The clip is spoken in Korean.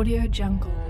Audio Jungle.